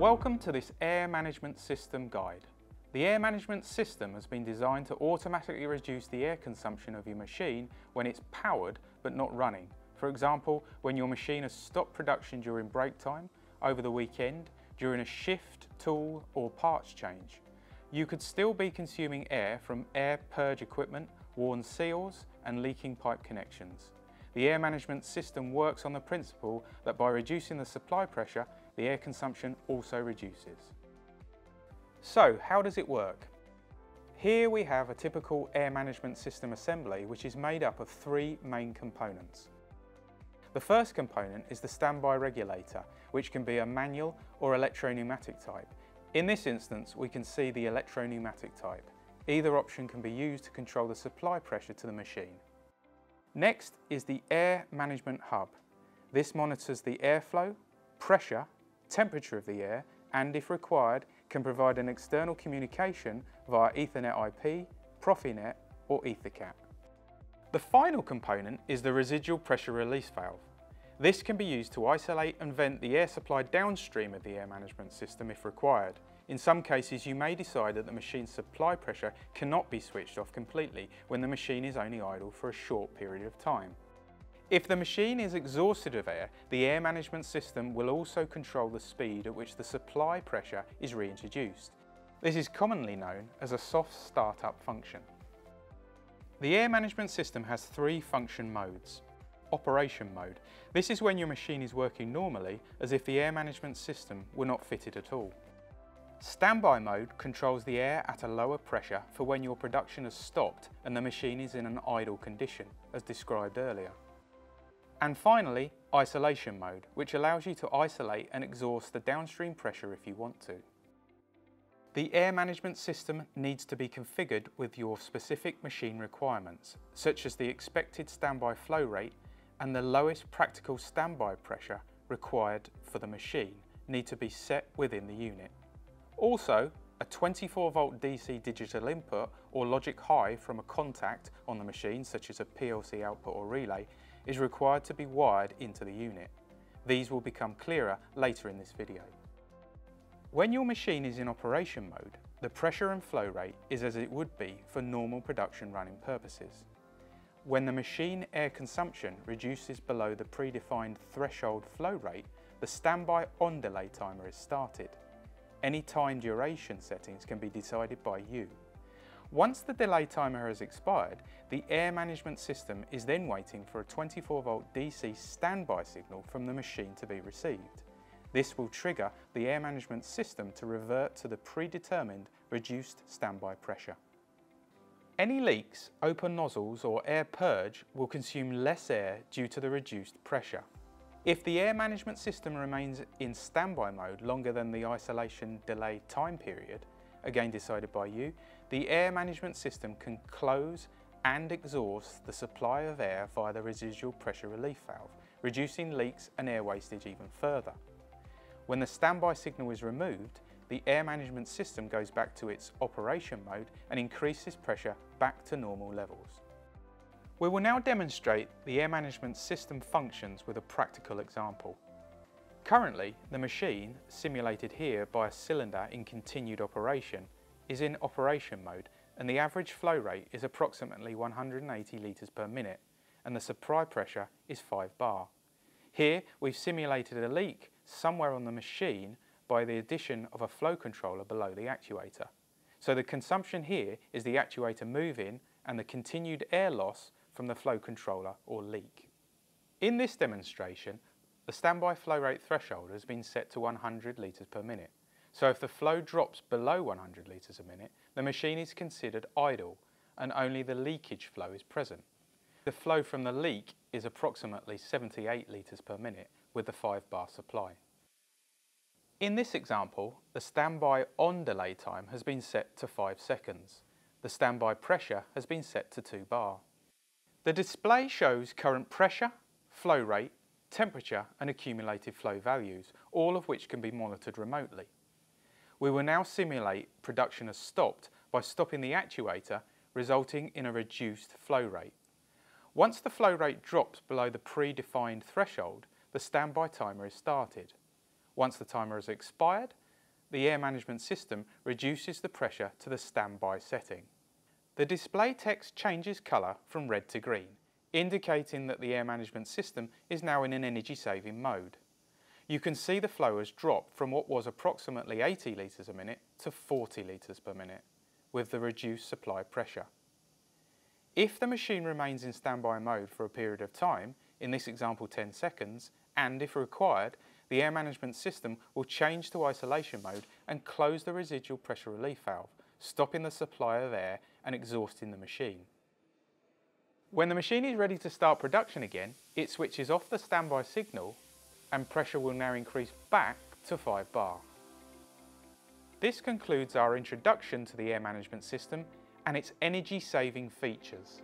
Welcome to this Air Management System guide. The air management system has been designed to automatically reduce the air consumption of your machine when it's powered but not running. For example, when your machine has stopped production during break time, over the weekend, during a shift, tool or parts change. You could still be consuming air from air purge equipment, worn seals and leaking pipe connections. The air management system works on the principle that by reducing the supply pressure, the air consumption also reduces. So how does it work? Here we have a typical air management system assembly which is made up of three main components. The first component is the standby regulator, which can be a manual or electro-pneumatic type. In this instance, we can see the electro-pneumatic type. Either option can be used to control the supply pressure to the machine. Next is the Air Management Hub. This monitors the airflow, pressure temperature of the air and, if required, can provide an external communication via Ethernet IP, Profinet or EtherCAT. The final component is the residual pressure release valve. This can be used to isolate and vent the air supply downstream of the air management system if required. In some cases you may decide that the machine's supply pressure cannot be switched off completely when the machine is only idle for a short period of time. If the machine is exhausted of air, the air management system will also control the speed at which the supply pressure is reintroduced. This is commonly known as a soft startup function. The air management system has three function modes. Operation mode. This is when your machine is working normally as if the air management system were not fitted at all. Standby mode controls the air at a lower pressure for when your production has stopped and the machine is in an idle condition, as described earlier. And finally, isolation mode, which allows you to isolate and exhaust the downstream pressure if you want to. The air management system needs to be configured with your specific machine requirements, such as the expected standby flow rate and the lowest practical standby pressure required for the machine need to be set within the unit. Also, a 24 volt DC digital input or logic high from a contact on the machine, such as a PLC output or relay, is required to be wired into the unit. These will become clearer later in this video. When your machine is in operation mode, the pressure and flow rate is as it would be for normal production running purposes. When the machine air consumption reduces below the predefined threshold flow rate, the standby on delay timer is started. Any time duration settings can be decided by you. Once the delay timer has expired, the air management system is then waiting for a 24 volt DC standby signal from the machine to be received. This will trigger the air management system to revert to the predetermined reduced standby pressure. Any leaks, open nozzles or air purge will consume less air due to the reduced pressure. If the air management system remains in standby mode longer than the isolation delay time period, again decided by you, the air management system can close and exhaust the supply of air via the residual pressure relief valve, reducing leaks and air wastage even further. When the standby signal is removed, the air management system goes back to its operation mode and increases pressure back to normal levels. We will now demonstrate the air management system functions with a practical example. Currently, the machine, simulated here by a cylinder in continued operation, is in operation mode and the average flow rate is approximately 180 litres per minute and the supply pressure is 5 bar. Here we've simulated a leak somewhere on the machine by the addition of a flow controller below the actuator. So the consumption here is the actuator move-in and the continued air loss from the flow controller or leak. In this demonstration, the standby flow rate threshold has been set to 100 litres per minute. So if the flow drops below 100 litres a minute, the machine is considered idle and only the leakage flow is present. The flow from the leak is approximately 78 litres per minute with the 5 bar supply. In this example, the standby on delay time has been set to 5 seconds. The standby pressure has been set to 2 bar. The display shows current pressure, flow rate, temperature and accumulated flow values, all of which can be monitored remotely. We will now simulate production has stopped by stopping the actuator resulting in a reduced flow rate. Once the flow rate drops below the predefined threshold, the standby timer is started. Once the timer has expired, the air management system reduces the pressure to the standby setting. The display text changes colour from red to green, indicating that the air management system is now in an energy saving mode. You can see the flow has dropped from what was approximately 80 litres a minute to 40 litres per minute, with the reduced supply pressure. If the machine remains in standby mode for a period of time, in this example 10 seconds, and if required, the air management system will change to isolation mode and close the residual pressure relief valve, stopping the supply of air and exhausting the machine. When the machine is ready to start production again, it switches off the standby signal and pressure will now increase back to 5 bar. This concludes our introduction to the air management system and its energy saving features.